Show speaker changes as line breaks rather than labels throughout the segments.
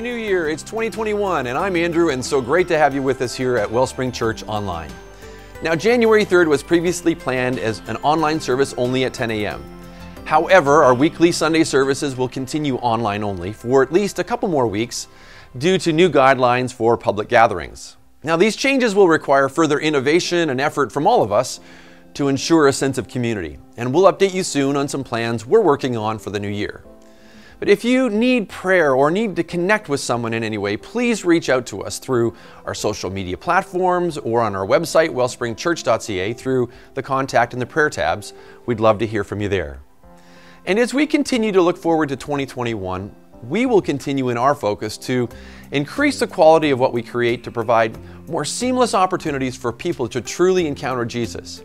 Happy New Year! It's 2021, and I'm Andrew, and so great to have you with us here at Wellspring Church Online. Now, January 3rd was previously planned as an online service only at 10 a.m. However, our weekly Sunday services will continue online only for at least a couple more weeks due to new guidelines for public gatherings. Now, these changes will require further innovation and effort from all of us to ensure a sense of community, and we'll update you soon on some plans we're working on for the new year. But if you need prayer or need to connect with someone in any way, please reach out to us through our social media platforms or on our website, wellspringchurch.ca, through the contact and the prayer tabs. We'd love to hear from you there. And as we continue to look forward to 2021, we will continue in our focus to increase the quality of what we create to provide more seamless opportunities for people to truly encounter Jesus.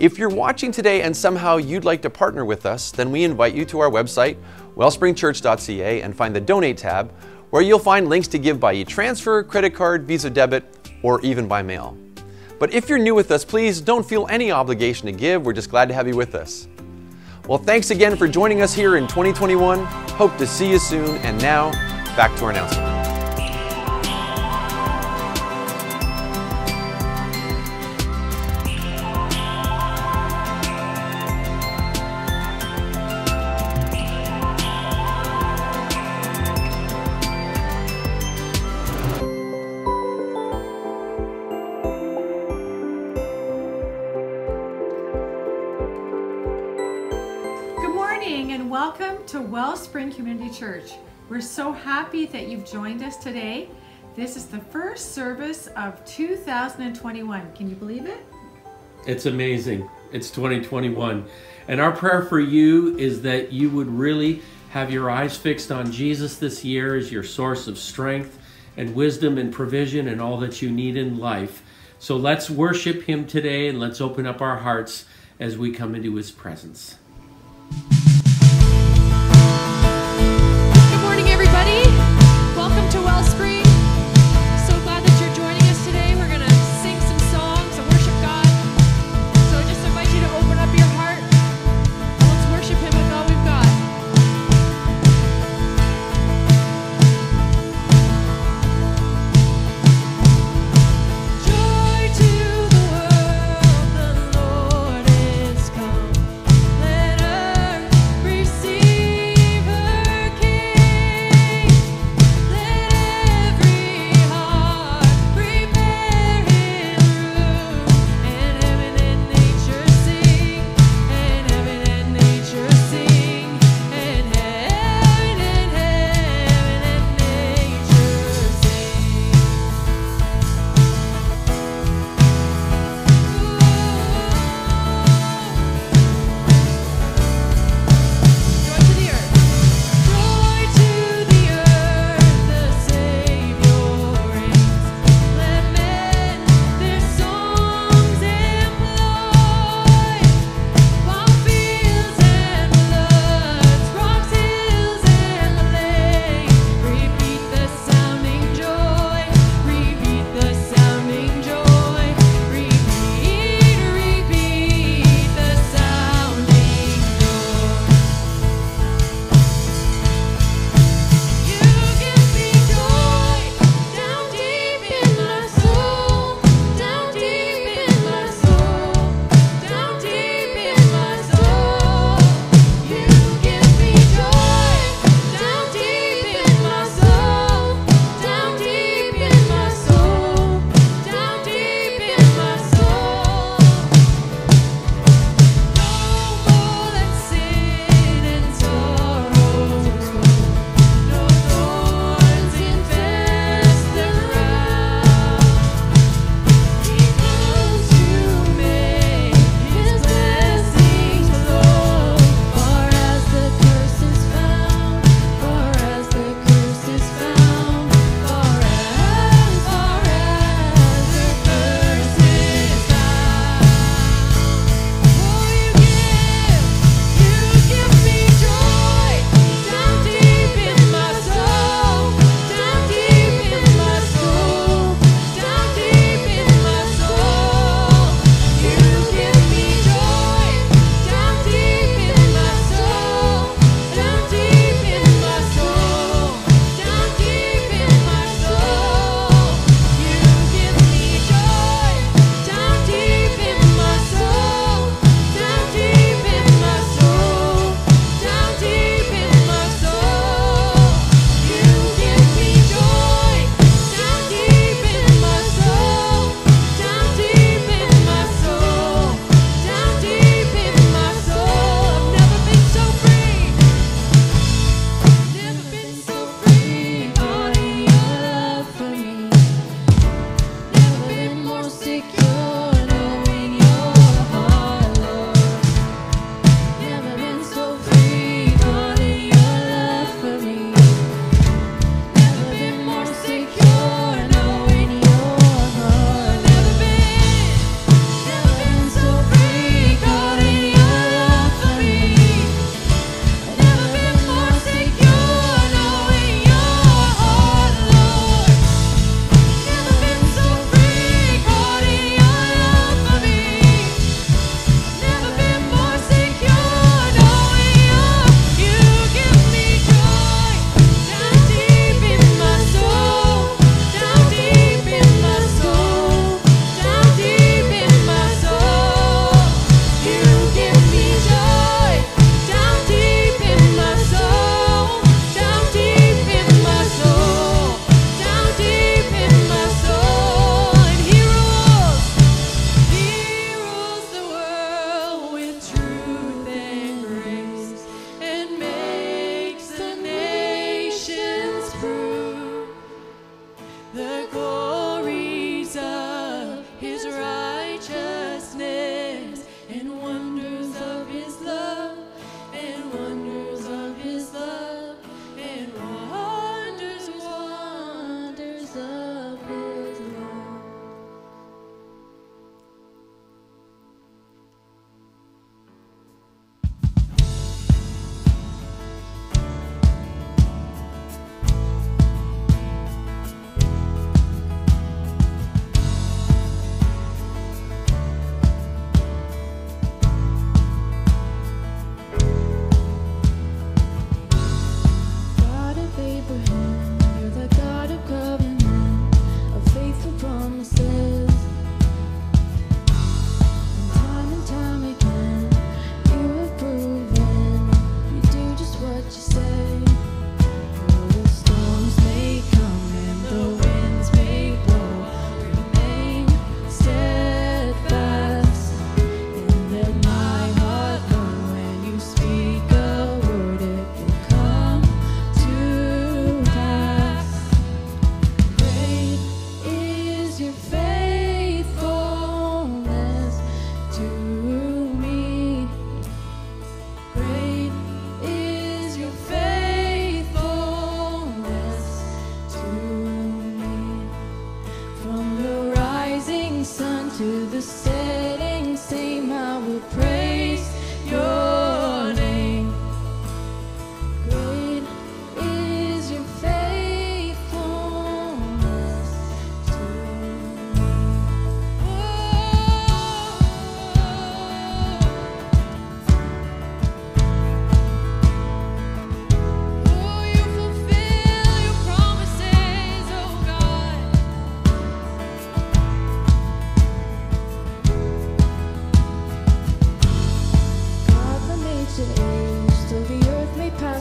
If you're watching today and somehow you'd like to partner with us, then we invite you to our website, wellspringchurch.ca, and find the Donate tab, where you'll find links to give by e transfer, credit card, Visa debit, or even by mail. But if you're new with us, please don't feel any obligation to give. We're just glad to have you with us. Well, thanks again for joining us here in 2021. Hope to see you soon. And now, back to our announcement.
Wellspring Community Church. We're so happy that you've joined us today. This is the first service of 2021. Can you believe it?
It's amazing. It's 2021. And our prayer for you is that you would really have your eyes fixed on Jesus this year as your source of strength and wisdom and provision and all that you need in life. So let's worship Him today and let's open up our hearts as we come into His presence.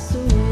azul.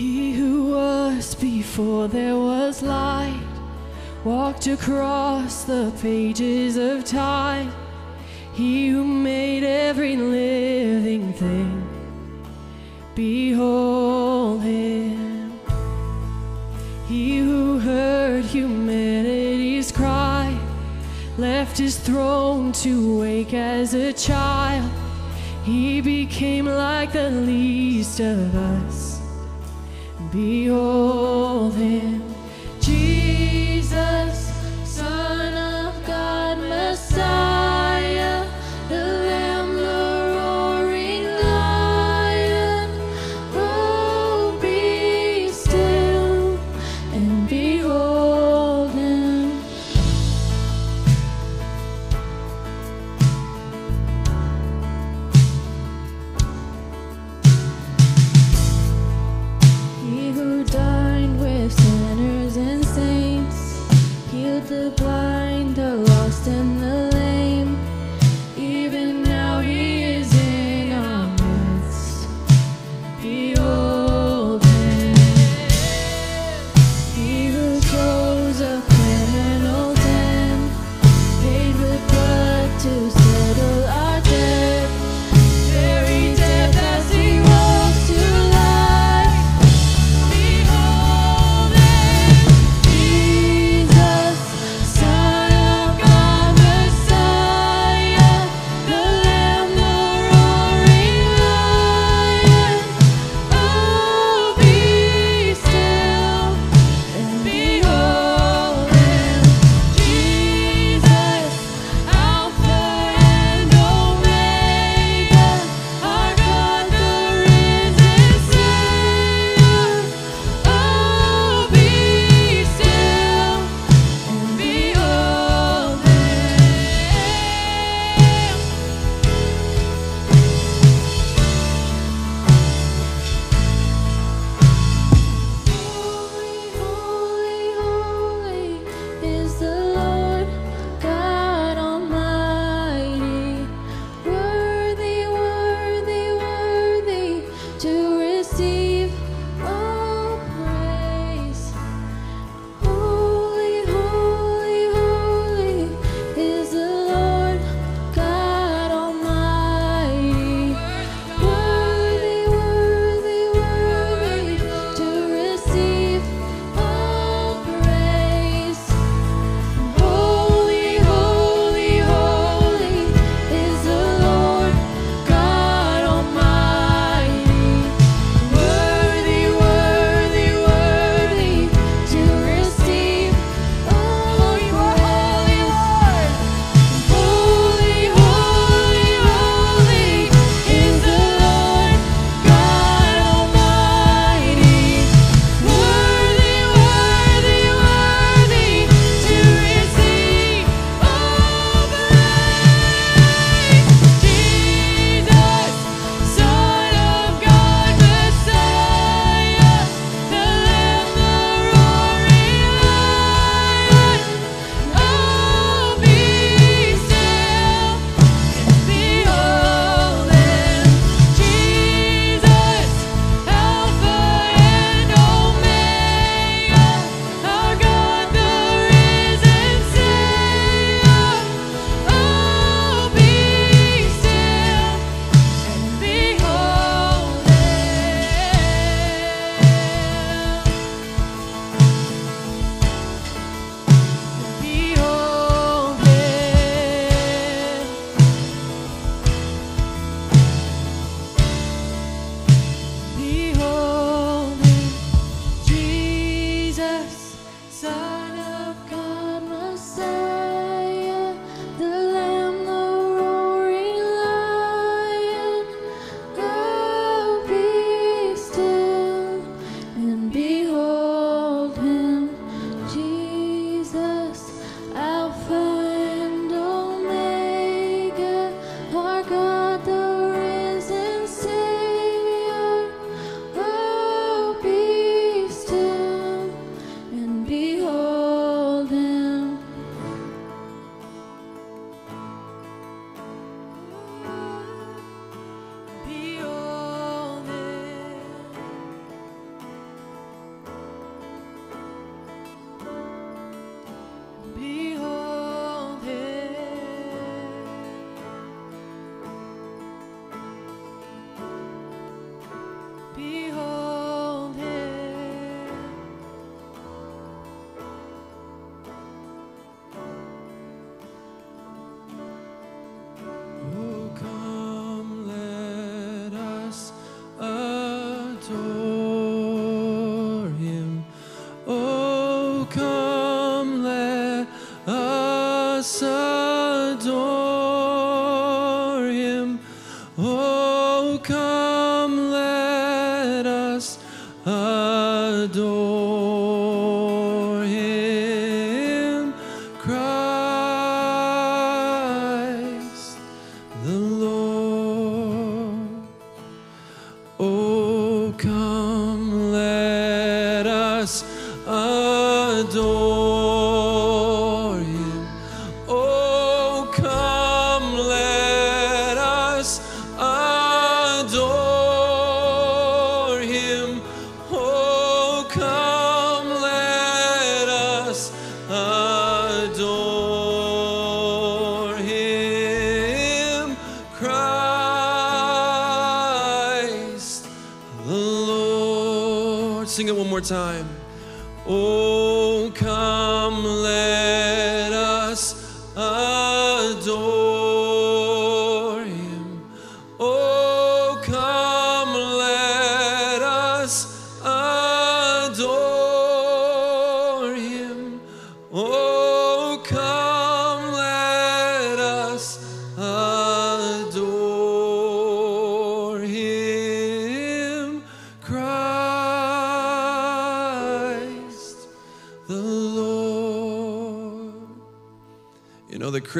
He who was before there was light walked across the pages of time. He who made every living thing, behold him. He who heard humanity's cry left his throne to wake as a child. He became like the least of us. Behold him,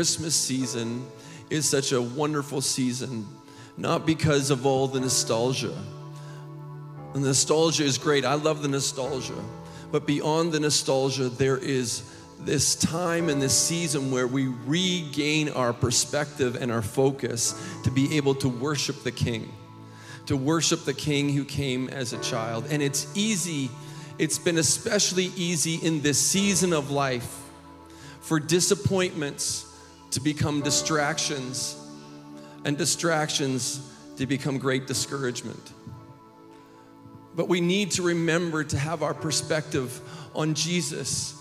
Christmas season is such a wonderful season, not because of all the nostalgia. The nostalgia is great. I love the nostalgia. But beyond the nostalgia, there is this time and this season where we regain our perspective and our focus to be able to worship the King, to worship the King who came as a child. And it's easy, it's been especially easy in this season of life for disappointments to become distractions and distractions to become great discouragement. But we need to remember to have our perspective on Jesus,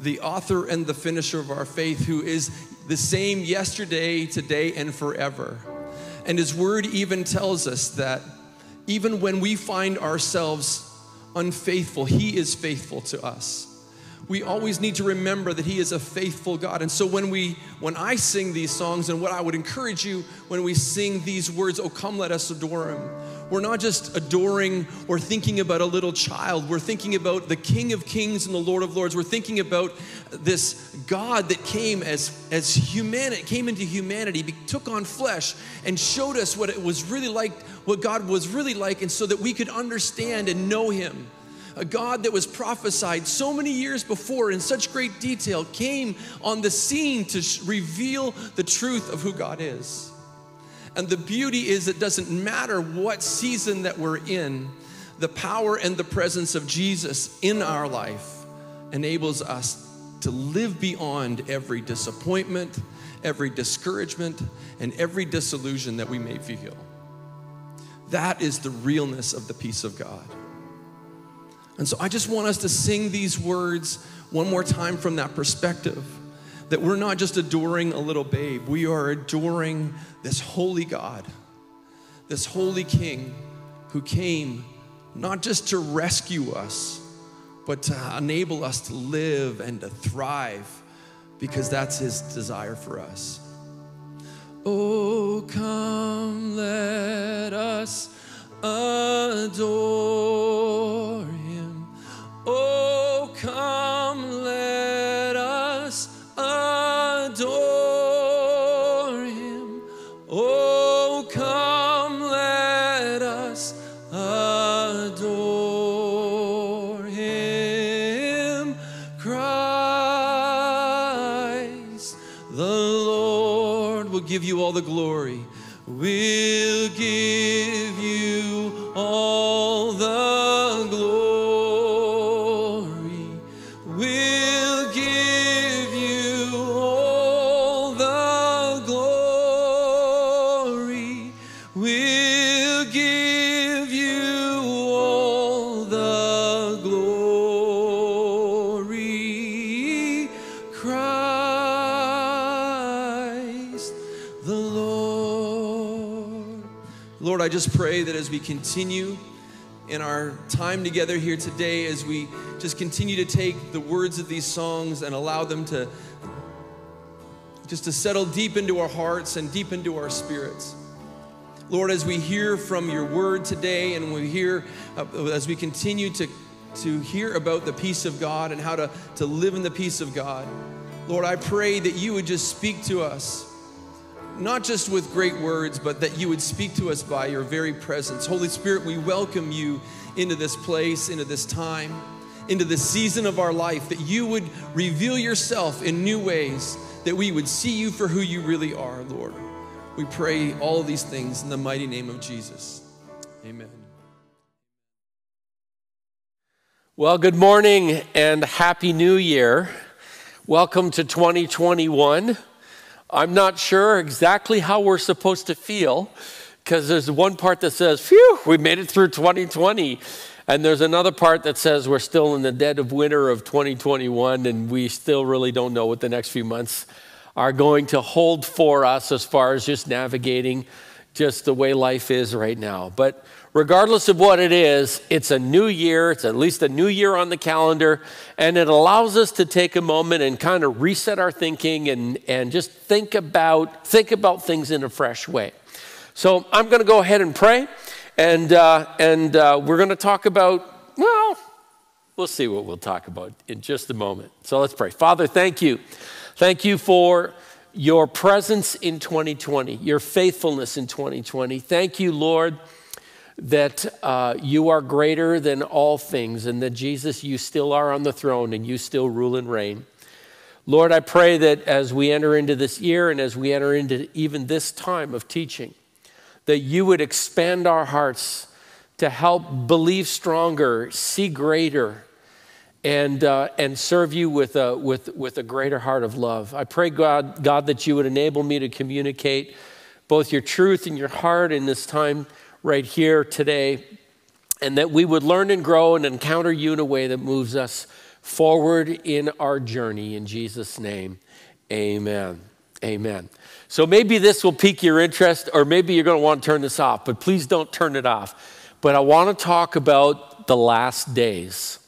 the author and the finisher of our faith, who is the same yesterday, today, and forever. And his word even tells us that even when we find ourselves unfaithful, he is faithful to us. We always need to remember that he is a faithful God. And so when we when I sing these songs and what I would encourage you when we sing these words, "Oh come let us adore him." We're not just adoring or thinking about a little child. We're thinking about the King of Kings and the Lord of Lords. We're thinking about this God that came as, as humanity, came into humanity, took on flesh, and showed us what it was really like, what God was really like, and so that we could understand and know Him. A God that was prophesied so many years before in such great detail came on the scene to reveal the truth of who God is. And the beauty is, it doesn't matter what season that we're in, the power and the presence of Jesus in our life enables us to live beyond every disappointment, every discouragement, and every disillusion that we may feel. That is the realness of the peace of God. And so I just want us to sing these words one more time from that perspective that we're not just adoring a little babe, we are adoring this holy God, this holy King who came not just to rescue us, but to enable us to live and to thrive because that's his desire for us. Just pray that as we continue in our time together here today, as we just continue to take the words of these songs and allow them to just to settle deep into our hearts and deep into our spirits. Lord, as we hear from your word today and we hear, uh, as we continue to, to hear about the peace of God and how to, to live in the peace of God, Lord, I pray that you would just speak to us, not just with great words, but that you would speak to us by your very presence. Holy Spirit, we welcome you into this place, into this time, into this season of our life, that you would reveal yourself in new ways, that we would see you for who you really are, Lord. We pray all these things in the mighty name of Jesus. Amen.
Well, good morning and Happy New Year. Welcome to 2021. I'm not sure exactly how we're supposed to feel because there's one part that says, phew, we made it through 2020. And there's another part that says we're still in the dead of winter of 2021 and we still really don't know what the next few months are going to hold for us as far as just navigating just the way life is right now. But regardless of what it is, it's a new year. It's at least a new year on the calendar. And it allows us to take a moment and kind of reset our thinking and, and just think about, think about things in a fresh way. So I'm going to go ahead and pray. And, uh, and uh, we're going to talk about, well, we'll see what we'll talk about in just a moment. So let's pray. Father, thank you. Thank you for your presence in 2020, your faithfulness in 2020. Thank you, Lord that uh, you are greater than all things and that Jesus, you still are on the throne and you still rule and reign. Lord, I pray that as we enter into this year and as we enter into even this time of teaching, that you would expand our hearts to help believe stronger, see greater, and, uh, and serve you with a, with, with a greater heart of love. I pray, God, God, that you would enable me to communicate both your truth and your heart in this time right here today, and that we would learn and grow and encounter you in a way that moves us forward in our journey. In Jesus' name, amen. Amen. So maybe this will pique your interest, or maybe you're going to want to turn this off, but please don't turn it off. But I want to talk about the last days.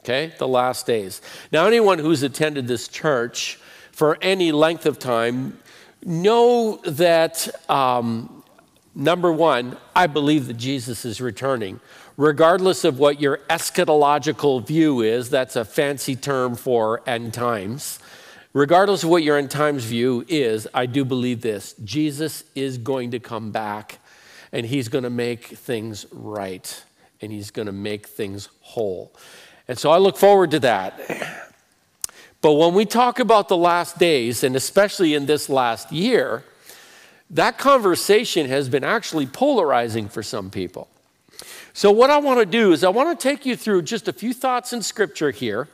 Okay? The last days. Now, anyone who's attended this church for any length of time know that um, Number one, I believe that Jesus is returning. Regardless of what your eschatological view is, that's a fancy term for end times. Regardless of what your end times view is, I do believe this Jesus is going to come back and he's going to make things right and he's going to make things whole. And so I look forward to that. But when we talk about the last days, and especially in this last year, that conversation has been actually polarizing for some people. So, what I want to do is, I want to take you through just a few thoughts in Scripture here,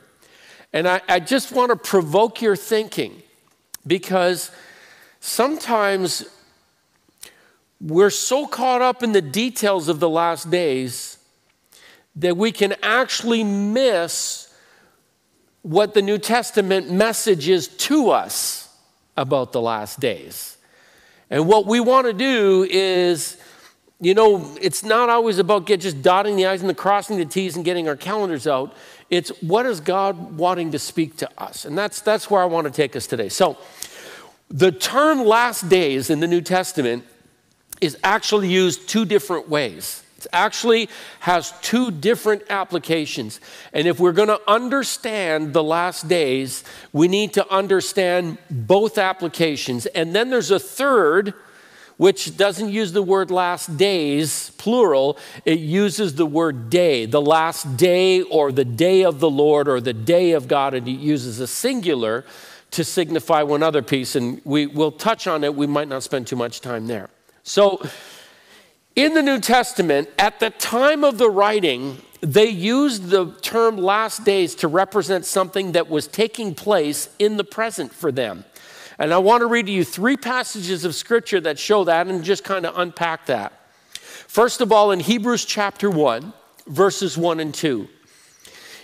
and I, I just want to provoke your thinking because sometimes we're so caught up in the details of the last days that we can actually miss what the New Testament message is to us about the last days. And what we want to do is, you know, it's not always about get just dotting the I's and the crossing the T's and getting our calendars out. It's what is God wanting to speak to us? And that's, that's where I want to take us today. So, the term last days in the New Testament is actually used two different ways. It actually has two different applications. And if we're going to understand the last days, we need to understand both applications. And then there's a third, which doesn't use the word last days, plural, it uses the word day, the last day or the day of the Lord or the day of God, and it uses a singular to signify one other piece. And we will touch on it, we might not spend too much time there. So, in the New Testament, at the time of the writing, they used the term last days to represent something that was taking place in the present for them. And I want to read to you three passages of scripture that show that and just kind of unpack that. First of all, in Hebrews chapter 1, verses 1 and 2,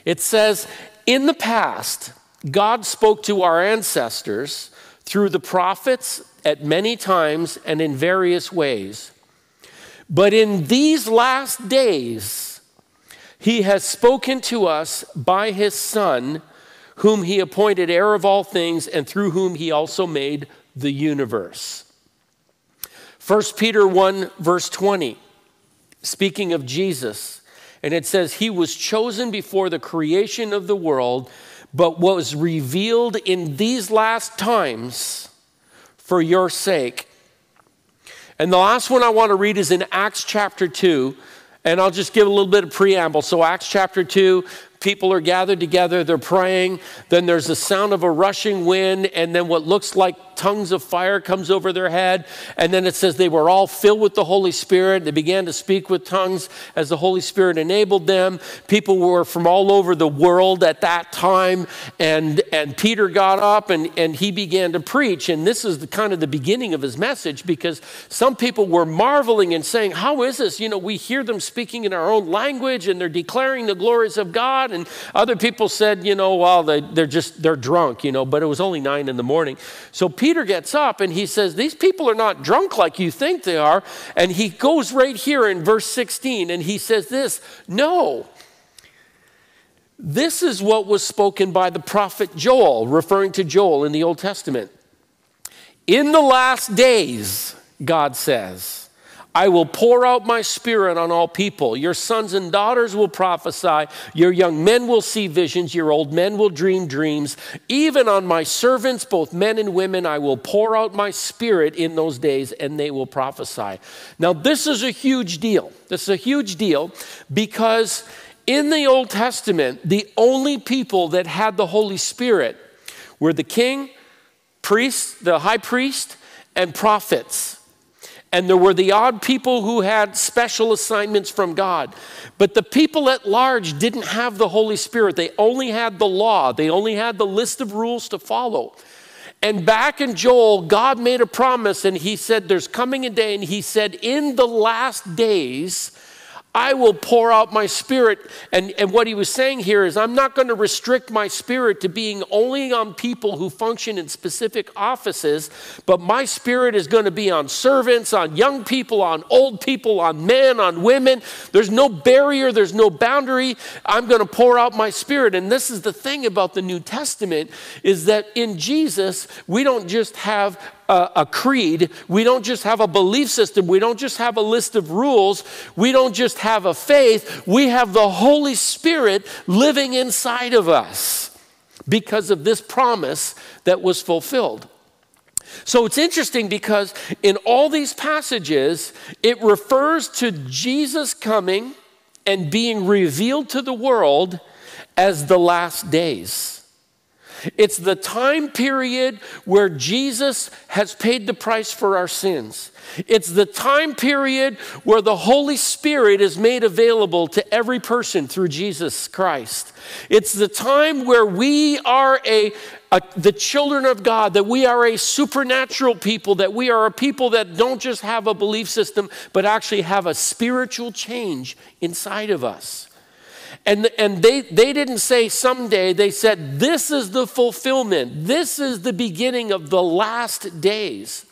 it says, In the past, God spoke to our ancestors through the prophets at many times and in various ways. But in these last days, he has spoken to us by his Son, whom he appointed heir of all things, and through whom he also made the universe. 1 Peter 1, verse 20, speaking of Jesus, and it says, He was chosen before the creation of the world, but was revealed in these last times for your sake and the last one I want to read is in Acts chapter 2. And I'll just give a little bit of preamble. So, Acts chapter 2, people are gathered together, they're praying. Then there's the sound of a rushing wind, and then what looks like tongues of fire comes over their head. And then it says they were all filled with the Holy Spirit. They began to speak with tongues as the Holy Spirit enabled them. People were from all over the world at that time. And, and Peter got up and, and he began to preach. And this is the kind of the beginning of his message because some people were marveling and saying, How is this? You know, we hear them speaking in our own language and they're declaring the glories of God. And other people said, you know, well, they, they're just, they're drunk, you know, but it was only nine in the morning. So Peter gets up and he says, these people are not drunk like you think they are. And he goes right here in verse 16 and he says this, no. This is what was spoken by the prophet Joel, referring to Joel in the Old Testament. In the last days, God says, I will pour out my spirit on all people. Your sons and daughters will prophesy. Your young men will see visions. Your old men will dream dreams. Even on my servants, both men and women, I will pour out my spirit in those days and they will prophesy. Now, this is a huge deal. This is a huge deal because in the Old Testament, the only people that had the Holy Spirit were the king, priest, the high priest, and prophets and there were the odd people who had special assignments from God. But the people at large didn't have the Holy Spirit. They only had the law, they only had the list of rules to follow. And back in Joel, God made a promise and he said, There's coming a day, and he said, In the last days, I will pour out my spirit. And, and what he was saying here is, I'm not going to restrict my spirit to being only on people who function in specific offices, but my spirit is going to be on servants, on young people, on old people, on men, on women. There's no barrier, there's no boundary. I'm going to pour out my spirit. And this is the thing about the New Testament is that in Jesus, we don't just have a, a, creed. We don't just have a belief system. We don't just have a list of rules. We don't just have a faith. We have the Holy Spirit living inside of us because of this promise that was fulfilled. So it's interesting because in all these passages, it refers to Jesus coming and being revealed to the world as the last days. It's the time period where Jesus has paid the price for our sins. It's the time period where the Holy Spirit is made available to every person through Jesus Christ. It's the time where we are a, a, the children of God, that we are a supernatural people, that we are a people that don't just have a belief system, but actually have a spiritual change inside of us. And, and they, they didn't say someday, they said, This is the fulfillment. This is the beginning of the last days.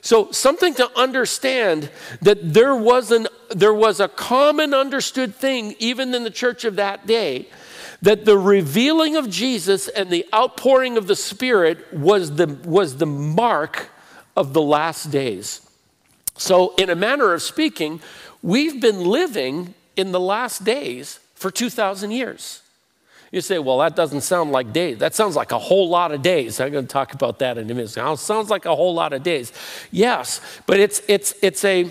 So, something to understand that there was, an, there was a common understood thing, even in the church of that day, that the revealing of Jesus and the outpouring of the Spirit was the, was the mark of the last days. So, in a manner of speaking, we've been living in the last days for 2,000 years. You say, well, that doesn't sound like days. That sounds like a whole lot of days. I'm going to talk about that in a minute. It sounds like a whole lot of days. Yes, but it's, it's, it's a,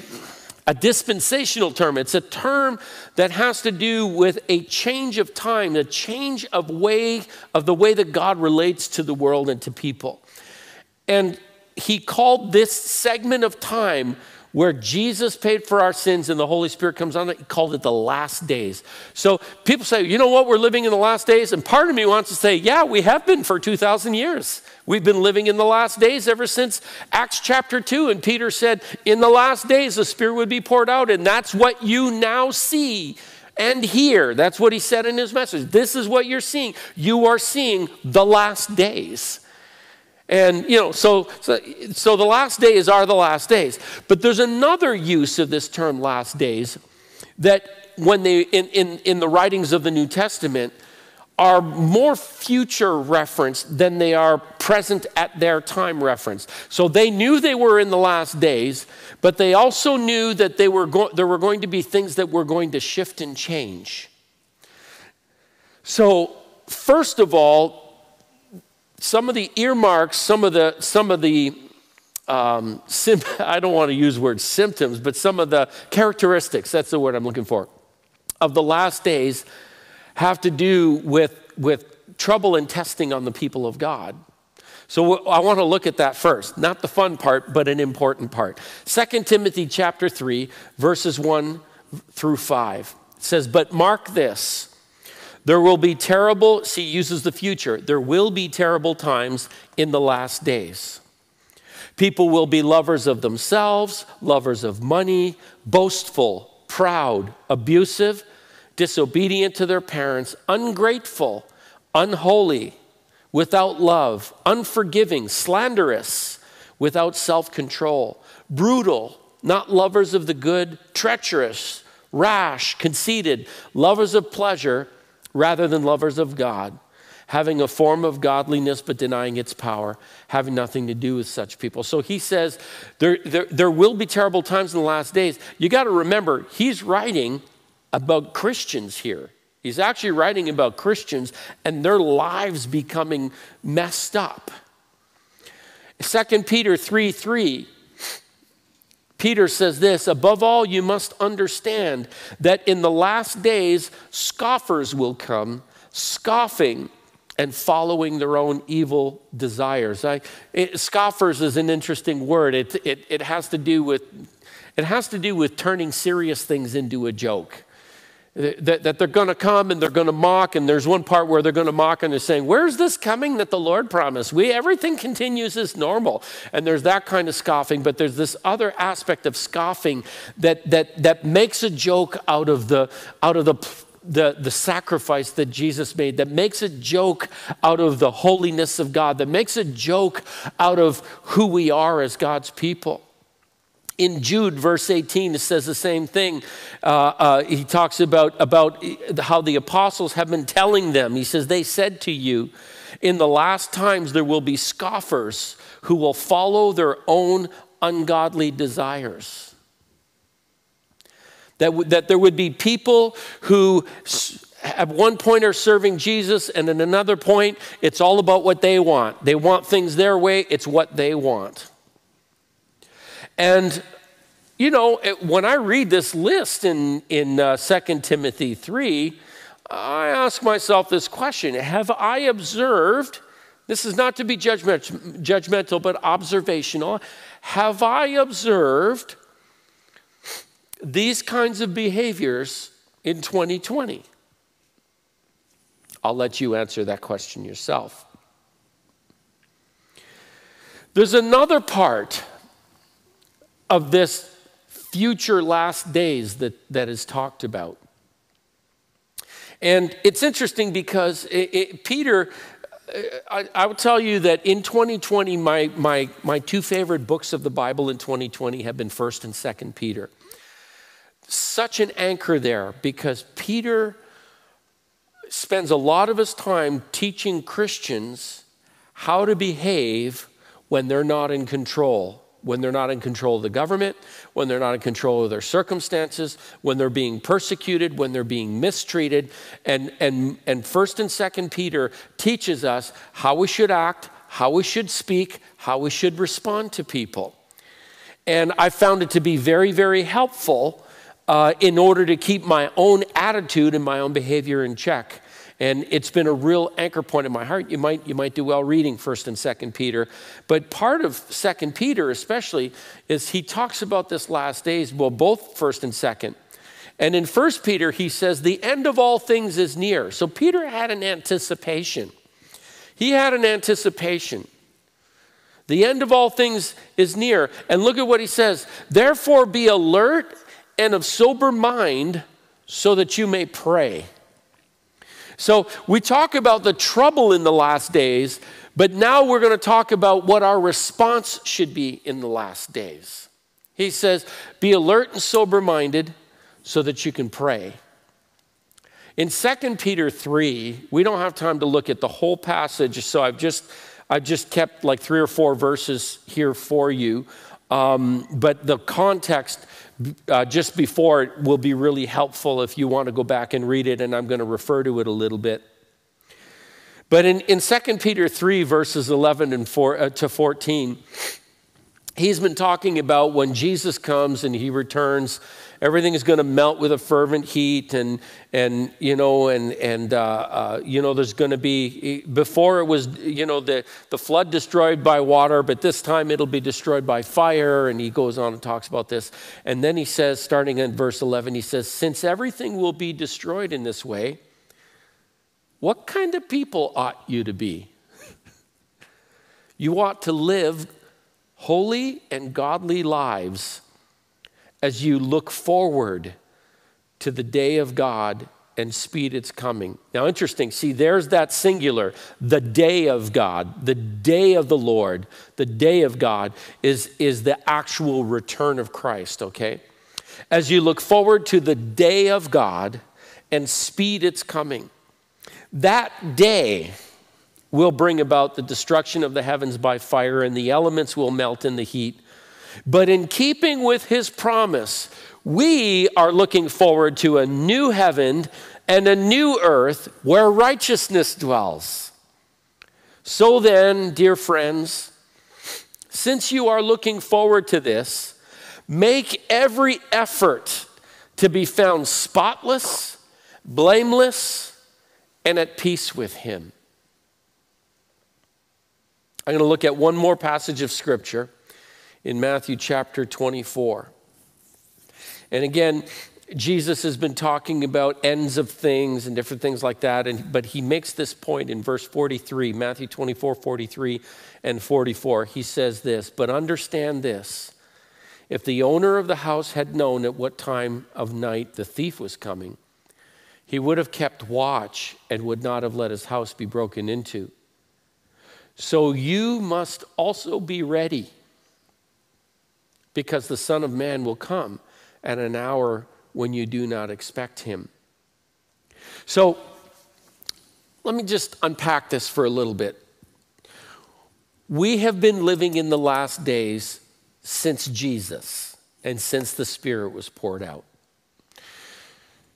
a dispensational term. It's a term that has to do with a change of time, a change of way of the way that God relates to the world and to people. And he called this segment of time where Jesus paid for our sins and the Holy Spirit comes on, he called it the last days. So people say, you know what, we're living in the last days? And part of me wants to say, yeah, we have been for 2,000 years. We've been living in the last days ever since Acts chapter 2. And Peter said, in the last days, the Spirit would be poured out. And that's what you now see and hear. That's what he said in his message. This is what you're seeing. You are seeing the last days. And, you know, so, so, so the last days are the last days. But there's another use of this term last days that when they, in, in, in the writings of the New Testament, are more future reference than they are present at their time reference. So they knew they were in the last days, but they also knew that they were go- there were going to be things that were going to shift and change. So, first of all, some of the earmarks, some of the, some of the um, sim- I don't want to use word symptoms, but some of the characteristics, that's the word I'm looking for, of the last days have to do with, with trouble and testing on the people of God. So I want to look at that first. Not the fun part, but an important part. 2 Timothy chapter 3, verses 1 through 5. It says, But mark this. There will be terrible, see, uses the future. There will be terrible times in the last days. People will be lovers of themselves, lovers of money, boastful, proud, abusive, disobedient to their parents, ungrateful, unholy, without love, unforgiving, slanderous, without self control, brutal, not lovers of the good, treacherous, rash, conceited, lovers of pleasure rather than lovers of God, having a form of godliness but denying its power, having nothing to do with such people. So he says there, there, there will be terrible times in the last days. You got to remember, he's writing about Christians here. He's actually writing about Christians and their lives becoming messed up. 2 Peter 3 3 Peter says this Above all, you must understand that in the last days, scoffers will come, scoffing and following their own evil desires. I, it, scoffers is an interesting word. It, it, it, has to do with, it has to do with turning serious things into a joke that, that they're going to come and they're going to mock and there's one part where they're going to mock and they're saying where's this coming that the lord promised we everything continues as normal and there's that kind of scoffing but there's this other aspect of scoffing that that that makes a joke out of the out of the the, the sacrifice that Jesus made, that makes a joke out of the holiness of God, that makes a joke out of who we are as God's people. In Jude, verse 18, it says the same thing. Uh, uh, he talks about, about how the apostles have been telling them. He says, They said to you, in the last times there will be scoffers who will follow their own ungodly desires. That, that there would be people who at one point are serving Jesus, and at another point, it's all about what they want. They want things their way, it's what they want. And, you know, when I read this list in, in uh, 2 Timothy 3, I ask myself this question Have I observed, this is not to be judgment, judgmental, but observational, have I observed these kinds of behaviors in 2020? I'll let you answer that question yourself. There's another part of this future last days that, that is talked about. And it's interesting because it, it, Peter, uh, I, I will tell you that in 2020, my, my, my two favorite books of the Bible in 2020 have been 1st and 2nd Peter. Such an anchor there because Peter spends a lot of his time teaching Christians how to behave when they're not in control when they're not in control of the government, when they're not in control of their circumstances, when they're being persecuted, when they're being mistreated. And, and, and 1st and 2nd Peter teaches us how we should act, how we should speak, how we should respond to people. And I found it to be very, very helpful uh, in order to keep my own attitude and my own behavior in check. And it's been a real anchor point in my heart. You might, you might do well reading 1st and 2nd Peter. But part of 2nd Peter, especially, is he talks about this last days, well, both 1st and 2nd. And in 1st Peter, he says, the end of all things is near. So Peter had an anticipation. He had an anticipation. The end of all things is near. And look at what he says. Therefore, be alert and of sober mind so that you may pray. So we talk about the trouble in the last days, but now we're going to talk about what our response should be in the last days. He says, Be alert and sober minded so that you can pray. In 2 Peter 3, we don't have time to look at the whole passage, so I've just, I've just kept like three or four verses here for you. Um, but the context uh, just before it will be really helpful if you want to go back and read it, and I'm going to refer to it a little bit. But in, in 2 Peter 3, verses 11 and four, uh, to 14, he's been talking about when Jesus comes and he returns, everything is going to melt with a fervent heat, and and you know, and and uh, uh, you know, there's going to be before it was you know the the flood destroyed by water, but this time it'll be destroyed by fire. And he goes on and talks about this, and then he says, starting in verse 11, he says, since everything will be destroyed in this way, what kind of people ought you to be? you ought to live holy and godly lives as you look forward to the day of God and speed its coming. Now, interesting, see, there's that singular, the day of God, the day of the Lord, the day of God is, is the actual return of Christ, okay? As you look forward to the day of God and speed its coming, that day will bring about the destruction of the heavens by fire, and the elements will melt in the heat. But in keeping with his promise, we are looking forward to a new heaven and a new earth where righteousness dwells. So then, dear friends, since you are looking forward to this, make every effort to be found spotless, blameless, and at peace with him. I'm going to look at one more passage of scripture in Matthew chapter 24. And again, Jesus has been talking about ends of things and different things like that, and, but he makes this point in verse 43, Matthew 24, 43, and 44. He says this, But understand this if the owner of the house had known at what time of night the thief was coming, he would have kept watch and would not have let his house be broken into. So you must also be ready, because the Son of Man will come at an hour when you do not expect him. So let me just unpack this for a little bit. We have been living in the last days since Jesus and since the Spirit was poured out.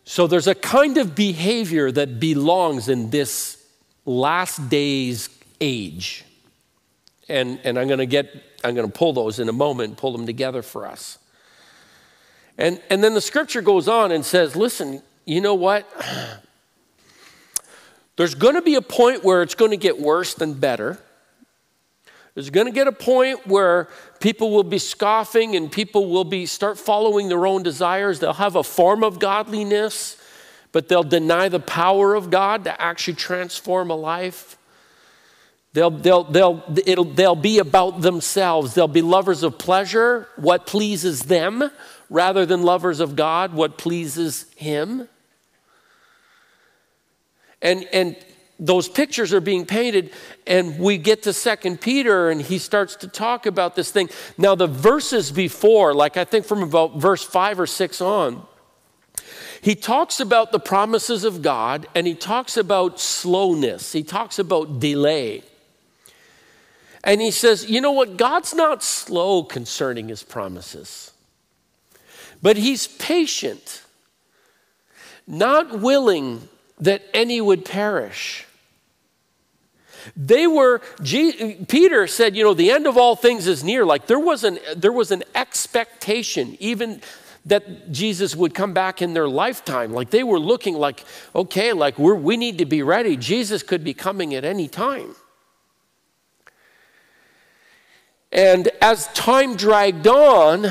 So there's a kind of behavior that belongs in this last days age. And, and I'm going to get, I'm going to pull those in a moment, pull them together for us. And, and then the scripture goes on and says, listen, you know what? There's going to be a point where it's going to get worse than better. There's going to get a point where people will be scoffing and people will be start following their own desires. They'll have a form of godliness, but they'll deny the power of God to actually transform a life. They'll, they'll, they'll, it'll, they'll be about themselves. They'll be lovers of pleasure, what pleases them, rather than lovers of God, what pleases Him. And, and those pictures are being painted, and we get to Second Peter, and he starts to talk about this thing. Now, the verses before, like I think from about verse five or six on, he talks about the promises of God, and he talks about slowness, he talks about delay. And he says, you know what? God's not slow concerning his promises, but he's patient, not willing that any would perish. They were, Peter said, you know, the end of all things is near. Like there was an, there was an expectation, even that Jesus would come back in their lifetime. Like they were looking like, okay, like we're, we need to be ready. Jesus could be coming at any time. And as time dragged on,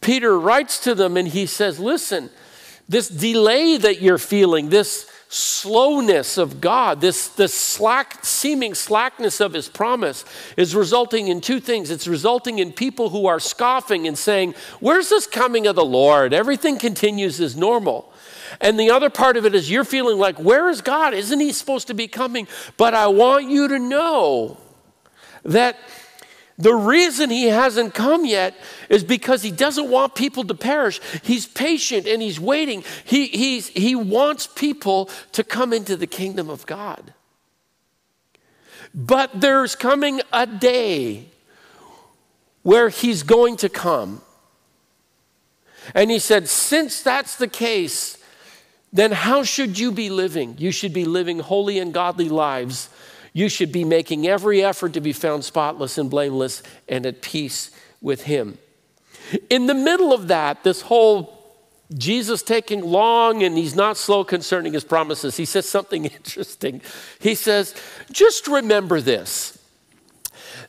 Peter writes to them and he says, Listen, this delay that you're feeling, this slowness of God, this, this slack, seeming slackness of his promise, is resulting in two things. It's resulting in people who are scoffing and saying, Where's this coming of the Lord? Everything continues as normal. And the other part of it is you're feeling like, Where is God? Isn't he supposed to be coming? But I want you to know that the reason he hasn't come yet is because he doesn't want people to perish. He's patient and he's waiting. He, he's, he wants people to come into the kingdom of God. But there's coming a day where he's going to come. And he said, since that's the case, then how should you be living? You should be living holy and godly lives you should be making every effort to be found spotless and blameless and at peace with Him. In the middle of that, this whole Jesus taking long and he's not slow concerning his promises, he says something interesting. He says, Just remember this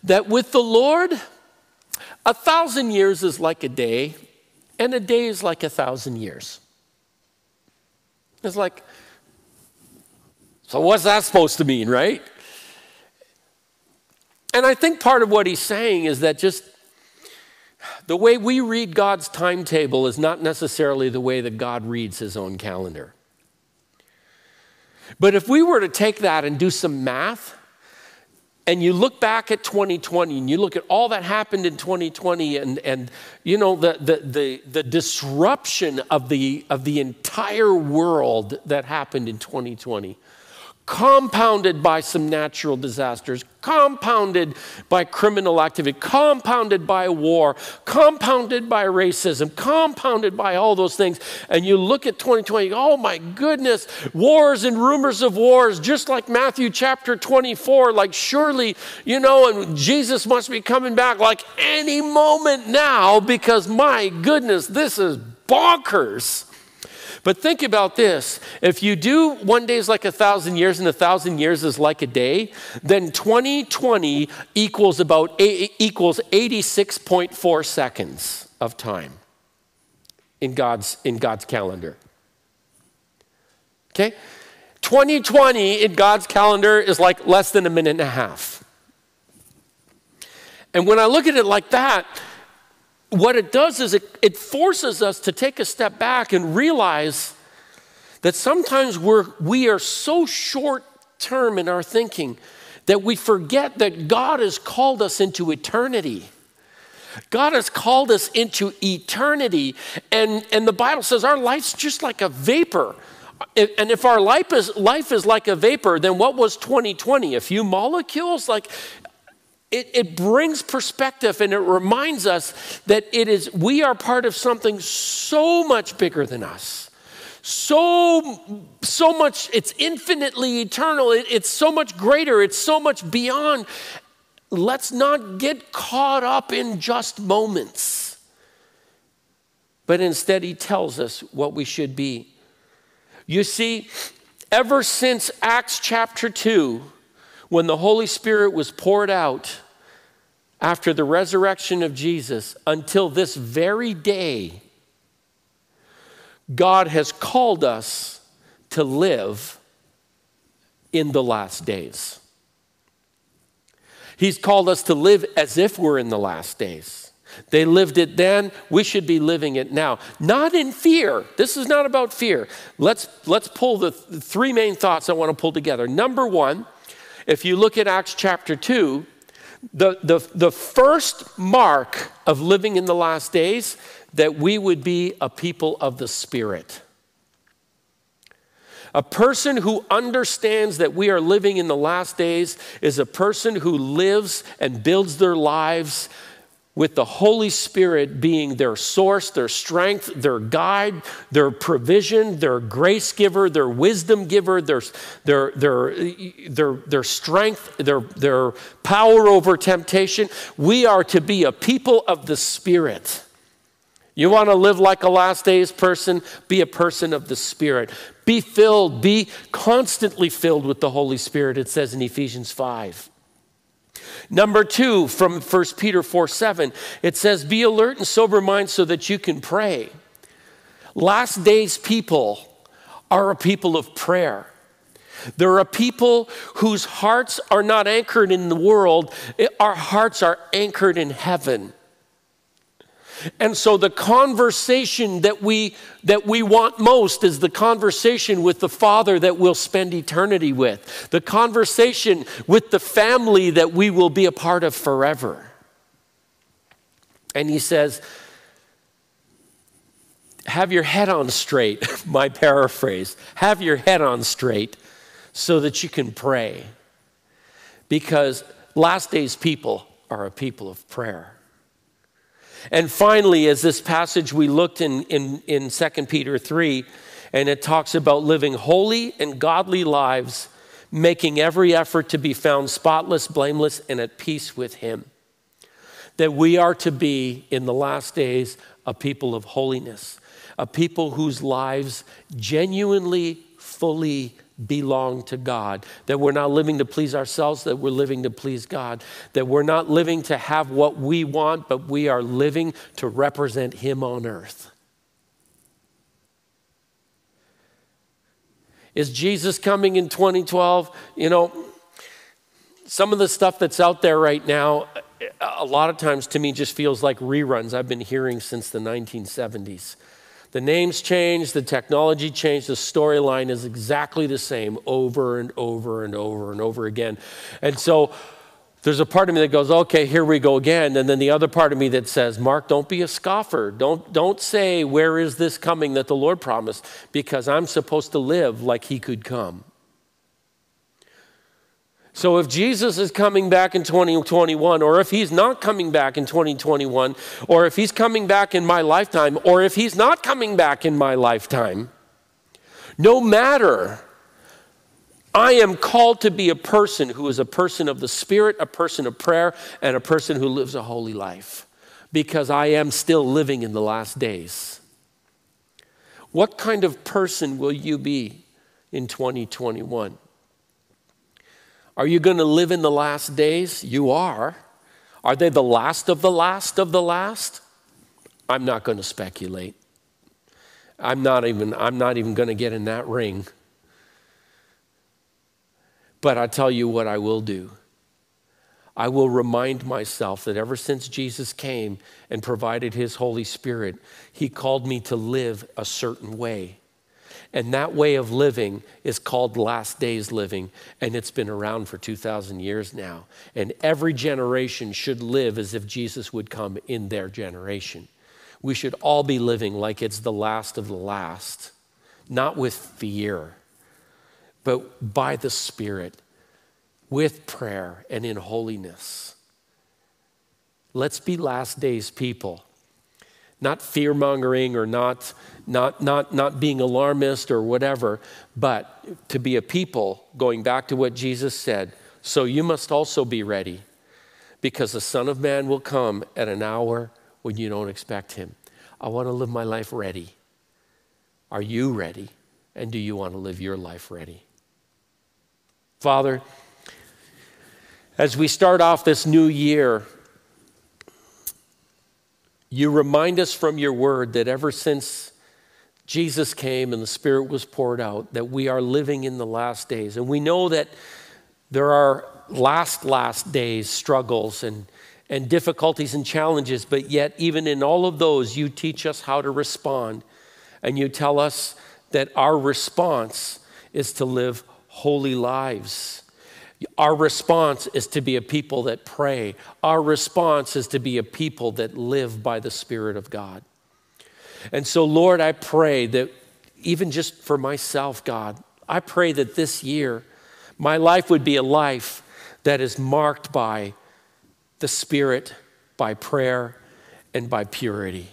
that with the Lord, a thousand years is like a day, and a day is like a thousand years. It's like, so what's that supposed to mean, right? And I think part of what he's saying is that just the way we read God's timetable is not necessarily the way that God reads his own calendar. But if we were to take that and do some math, and you look back at 2020 and you look at all that happened in 2020 and, and you know the, the, the, the disruption of the, of the entire world that happened in 2020 compounded by some natural disasters, compounded by criminal activity, compounded by war, compounded by racism, compounded by all those things. And you look at 2020, oh my goodness, wars and rumors of wars, just like Matthew chapter 24, like surely, you know, and Jesus must be coming back like any moment now because my goodness, this is bonkers. But think about this if you do one day is like a thousand years and a thousand years is like a day, then 2020 equals about equals 86.4 seconds of time in God's, in God's calendar. Okay? 2020 in God's calendar is like less than a minute and a half. And when I look at it like that, what it does is it, it forces us to take a step back and realize that sometimes we're, we are so short term in our thinking that we forget that God has called us into eternity. God has called us into eternity. And, and the Bible says our life's just like a vapor. And if our life is, life is like a vapor, then what was 2020? A few molecules? Like it, it brings perspective and it reminds us that it is we are part of something so much bigger than us. So so much it's infinitely eternal. It, it's so much greater. It's so much beyond. Let's not get caught up in just moments. But instead he tells us what we should be. You see ever since acts chapter 2 when the Holy Spirit was poured out after the resurrection of Jesus until this very day, God has called us to live in the last days. He's called us to live as if we're in the last days. They lived it then, we should be living it now. Not in fear. This is not about fear. Let's, let's pull the th- three main thoughts I want to pull together. Number one, if you look at Acts chapter 2, the, the, the first mark of living in the last days that we would be a people of the Spirit. A person who understands that we are living in the last days is a person who lives and builds their lives with the Holy Spirit being their source, their strength, their guide, their provision, their grace giver, their wisdom giver, their, their, their, their, their strength, their, their power over temptation. We are to be a people of the Spirit. You want to live like a last days person? Be a person of the Spirit. Be filled, be constantly filled with the Holy Spirit, it says in Ephesians 5. Number two, from 1 Peter 4 7, it says, Be alert and sober mind so that you can pray. Last days people are a people of prayer. There are people whose hearts are not anchored in the world, our hearts are anchored in heaven. And so the conversation that we that we want most is the conversation with the Father that we'll spend eternity with. The conversation with the family that we will be a part of forever. And he says, have your head on straight, my paraphrase. Have your head on straight so that you can pray. Because last days people are a people of prayer. And finally, as this passage we looked in, in, in 2 Peter 3, and it talks about living holy and godly lives making every effort to be found spotless, blameless, and at peace with Him. That we are to be, in the last days, a people of holiness, a people whose lives genuinely, fully belong to God. That we're not living to please ourselves, that we're living to please God. That we're not living to have what we want, but we are living to represent Him on earth. Is Jesus coming in 2012? You know, some of the stuff that's out there right now, a lot of times to me just feels like reruns I've been hearing since the 1970s. The names change, the technology changed, the storyline is exactly the same over and over and over and over again. And so there's a part of me that goes, okay, here we go again. And then the other part of me that says, Mark, don't be a scoffer. Don't, don't say, where is this coming that the Lord promised? Because I'm supposed to live like he could come. So if Jesus is coming back in 2021, or if he's not coming back in 2021, or if he's coming back in my lifetime, or if he's not coming back in my lifetime, no matter I am called to be a person who is a person of the Spirit, a person of prayer, and a person who lives a holy life because I am still living in the last days. What kind of person will you be in 2021? Are you going to live in the last days? You are. Are they the last of the last of the last? I'm not going to speculate. I'm not even, I'm not even going to get in that ring. But I tell you what I will do. I will remind myself that ever since Jesus came and provided his Holy Spirit, he called me to live a certain way. And that way of living is called last days living, and it's been around for 2,000 years now. And every generation should live as if Jesus would come in their generation. We should all be living like it's the last of the last, not with fear but by the Spirit, with prayer and in holiness. Let's be last days people. Not fear mongering or not, not, not, not being alarmist or whatever, but to be a people, going back to what Jesus said. So you must also be ready because the Son of Man will come at an hour when you don't expect him. I want to live my life ready. Are you ready? And do you want to live your life ready? Father, as we start off this new year, you remind us from your word that ever since Jesus came and the Spirit was poured out, that we are living in the last days. And we know that there are last, last days struggles and, and difficulties and challenges, but yet, even in all of those, you teach us how to respond. And you tell us that our response is to live holy lives. Our response is to be a people that pray. Our response is to be a people that live by the Spirit of God. And so, Lord, I pray that even just for myself, God, I pray that this year my life would be a life that is marked by the Spirit, by prayer, and by purity.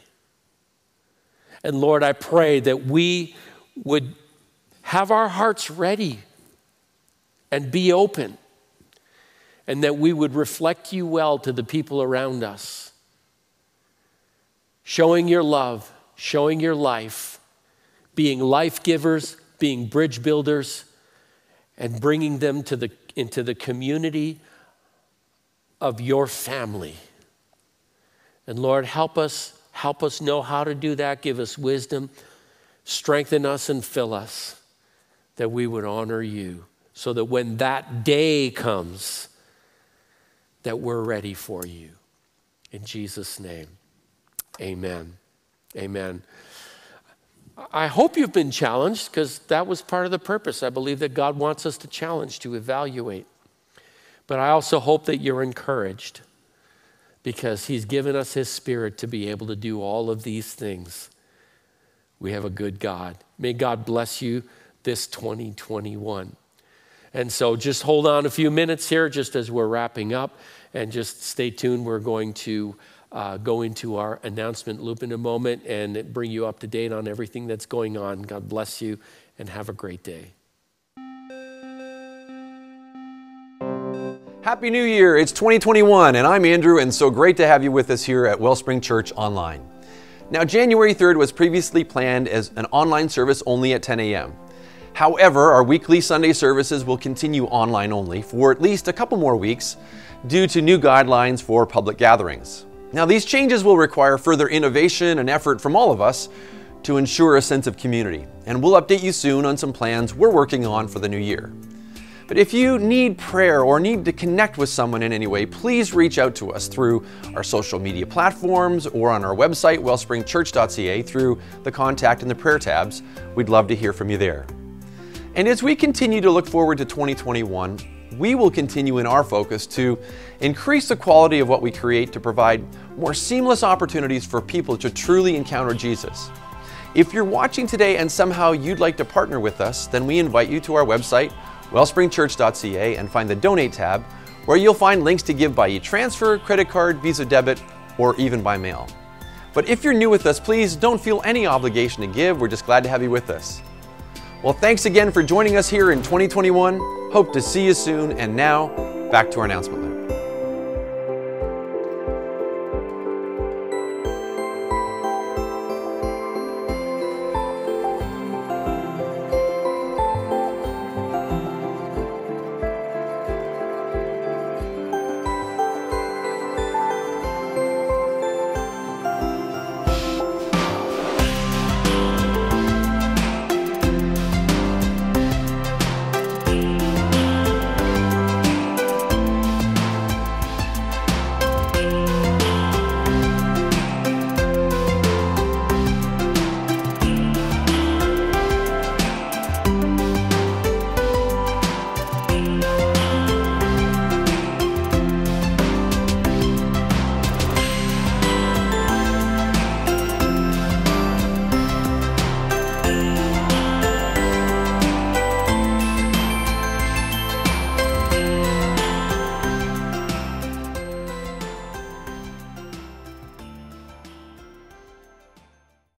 And Lord, I pray that we would have our hearts ready and be open, and that we would reflect you well to the people around us, showing your love, showing your life, being life givers, being bridge builders, and bringing them to the, into the community of your family. And Lord, help us, help us know how to do that. Give us wisdom, strengthen us, and fill us that we would honor you so that when that day comes, that we're ready for you. In Jesus' name, amen. Amen. I hope you've been challenged because that was part of the purpose. I believe that God wants us to challenge, to evaluate. But I also hope that you're encouraged because He's given us His Spirit to be able to do all of these things. We have a good God. May God bless you this 2021. And so just hold on a few minutes here, just as we're wrapping up, and just stay tuned. We're going to uh, go into our announcement loop in a moment and bring you up to date on everything that's going on. God bless you and have a great day.
Happy New Year! It's 2021, and I'm Andrew, and so great to have you with us here at Wellspring Church Online. Now, January 3rd was previously planned as an online service only at 10 a.m. However, our weekly Sunday services will continue online only for at least a couple more weeks due to new guidelines for public gatherings. Now, these changes will require further innovation and effort from all of us to ensure a sense of community, and we'll update you soon on some plans we're working on for the new year. But if you need prayer or need to connect with someone in any way, please reach out to us through our social media platforms or on our website, wellspringchurch.ca, through the contact and the prayer tabs. We'd love to hear from you there. And as we continue to look forward to 2021, we will continue in our focus to increase the quality of what we create to provide more seamless opportunities for people to truly encounter Jesus. If you're watching today and somehow you'd like to partner with us, then we invite you to our website wellspringchurch.ca and find the Donate tab, where you'll find links to give by e-transfer, credit card, Visa debit, or even by mail. But if you're new with us, please don't feel any obligation to give. We're just glad to have you with us. Well, thanks again for joining us here in 2021. Hope to see you soon. And now, back to our announcement.